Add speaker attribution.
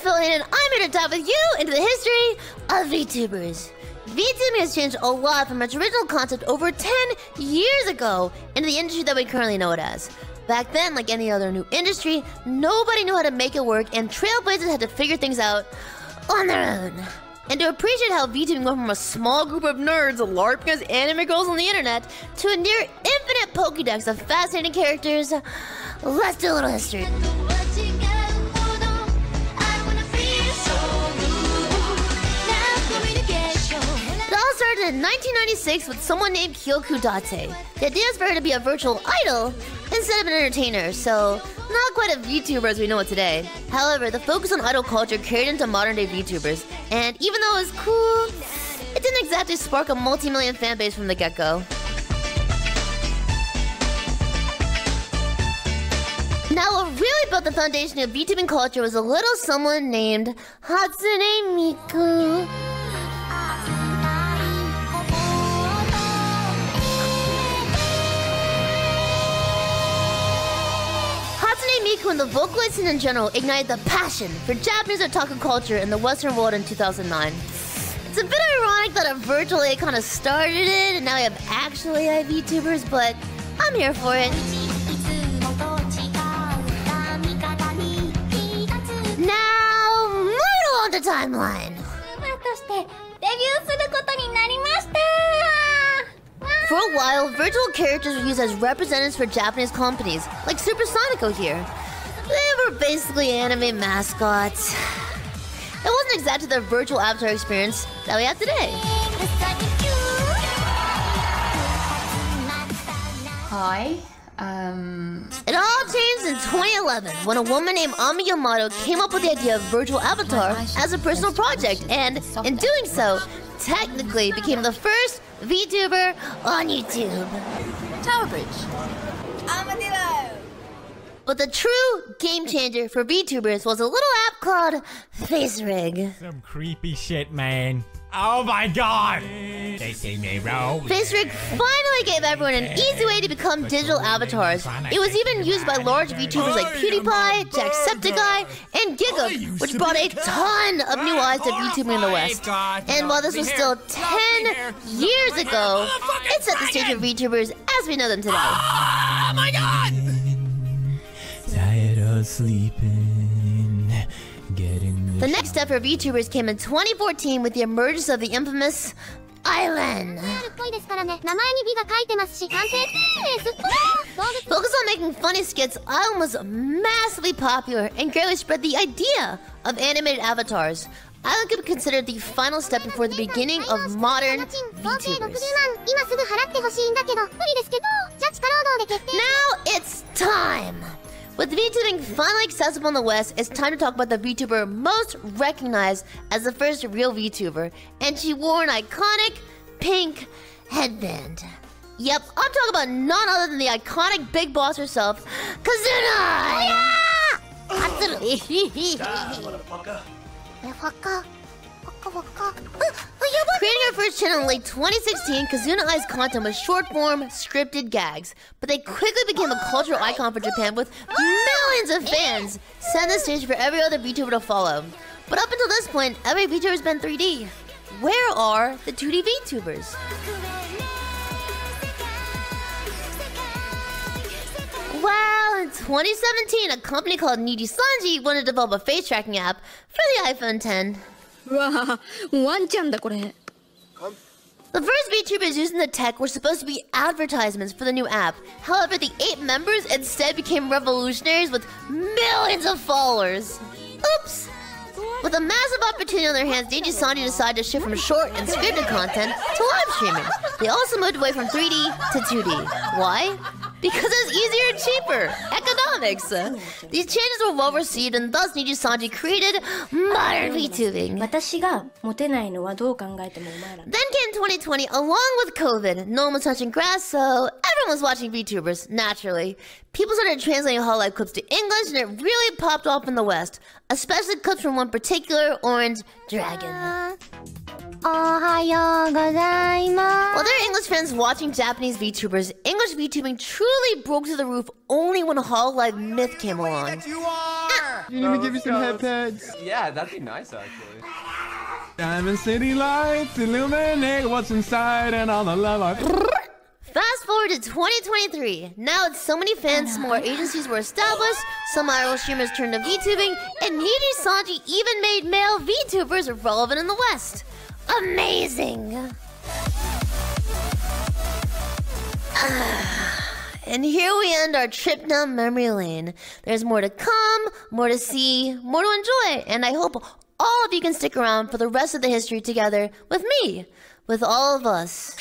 Speaker 1: Filian, and I'm here to dive with you into the history of VTubers. VTubing has changed a lot from its original concept over 10 years ago into the industry that we currently know it as. Back then, like any other new industry, nobody knew how to make it work, and trailblazers had to figure things out on their own. And to appreciate how VTubing went from a small group of nerds LARPing as anime girls on the internet to a near infinite Pokédex of fascinating characters, let's do a little history. In 1996 with someone named Kyoko Date. The idea is for her to be a virtual idol instead of an entertainer, so not quite a VTuber as we know it today. However, the focus on idol culture carried into modern day VTubers, and even though it was cool, it didn't exactly spark a multi-million fan base from the get-go. Now, what really built the foundation of VTubing culture was a little someone named Hatsune Miku. when the Vocaloid in general ignited the passion for Japanese otaku culture in the Western world in 2009. It's a bit ironic that a virtual kind of started it, and now we have actual AI VTubers, but I'm here for it. Now, move along the timeline. For a while, virtual characters were used as representatives for Japanese companies, like Super Sonico here. They were basically anime mascots. It wasn't exactly the virtual avatar experience that we have today.
Speaker 2: Hi. Um,
Speaker 1: It all changed in 2011 when a woman named Ami Yamato came up with the idea of virtual avatar as a personal project, and in doing so, technically became the first VTuber on YouTube.
Speaker 2: Tower Bridge.
Speaker 1: But the true game changer for VTubers was a little app called FaceRig.
Speaker 3: Some creepy shit, man. Oh my god! They see me roll.
Speaker 1: FaceRig finally gave everyone an easy way to become digital avatars. It was even used by large VTubers like PewDiePie, Jacksepticeye, and Giga, which brought a ton of new eyes to VTubing in the oh West. And while this was still 10 years ago, it set the stage for VTubers as we know them today.
Speaker 3: Ah, oh my god! sleeping. Getting
Speaker 1: the, the next step for YouTubers came in 2014 with the emergence of the infamous Island. Focus on making funny skits, Island was massively popular and greatly spread the idea of animated avatars. Island could be considered the final step before the beginning of modern VTubers. Now it's time! With VTubing finally accessible in the West, it's time to talk about the VTuber most recognized as the first real VTuber, and she wore an iconic pink headband. Yep, I'm talking about none other than the iconic big boss herself,
Speaker 4: Kizuna! Oh, yeah! Absolutely.
Speaker 1: Creating our first channel in late 2016, Kizuna AI's content was short-form, scripted gags, but they quickly became a cultural icon for Japan with millions of fans, setting the stage for every other VTuber to follow. But up until this point, every VTuber has been 3D. Where are the 2D VTubers? Well, in 2017, a company called Niji Sanji wanted to develop a face tracking app for the iPhone 10. The first VTubers using the tech were supposed to be advertisements for the new app. However, the eight members instead became revolutionaries with millions of followers. Oops! With a massive opportunity on their hands, Niji Sanji decided to shift from short and scripted content to live streaming. They also moved away from 3D to 2D. Why? Because it's easier and cheaper. Economics. These changes were well received and thus Niji Sanji created modern VTubing. Then came 2020 along with COVID. No one was touching grass, so everyone was watching VTubers, naturally. People started translating Holo clips to English and it really popped off in the West, especially clips from one particular orange dragon.
Speaker 4: Uh, Ohayou.
Speaker 1: While their English fans watching Japanese VTubers, English VTubing truly broke to the roof only when Hololive Myth came along.
Speaker 3: you are! Ah!
Speaker 5: You need to give me some head pads.
Speaker 6: Yeah, that'd be nice actually.
Speaker 5: Diamond City lights illuminate what's inside and all the love I...
Speaker 1: Fast forward to 2023. Now it's so many fans, uh-huh. more agencies were established, some idol streamers turned to VTubing, and Niji Sanji even made male VTubers relevant in the West. Amazing! Ah, and here we end our trip down memory lane. There's more to come, more to see, more to enjoy, and I hope all of you can stick around for the rest of the history together with me, with all of us.